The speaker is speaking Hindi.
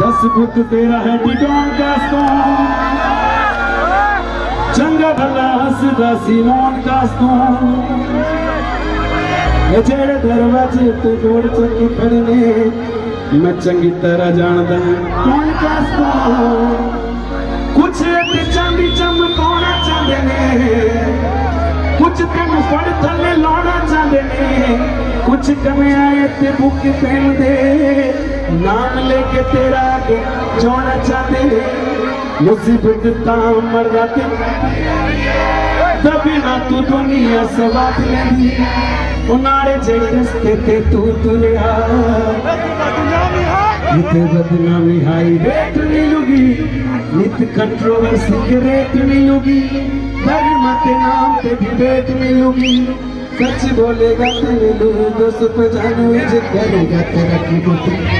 दस बुत तेरा है टिकान कास्ता चंगा भला हसदा सीमान कास्ता ए जेड़े दरवाजे ते जोड़ चंगी फड़ने, मैं चंगी तरह जानता जानदा कौन कास्ता कुछ ते चांदी चमकाउना चाहंदे ने, कुछ ते फड़ थले लौड़ा चाहंदे ने, कुछ कमे आए ते भुख पेंदे नाम लेके तेरा आगे छोड़ना चाहते हैं। मुसीबत ताम मर जाते तभी ना तू दुनिया से बात लेंदी उनारे जे रस्ते ते तू दुनिया नित बदनामी हाई रेट मिलूगी नित कंट्रोवर्सी के रेट मिलूगी धर्म के नाम ते भी रेट मिलूगी सच बोलेगा तेरे लोग दोस्त पहचानवे जे करेगा तेरा की बुद्धि।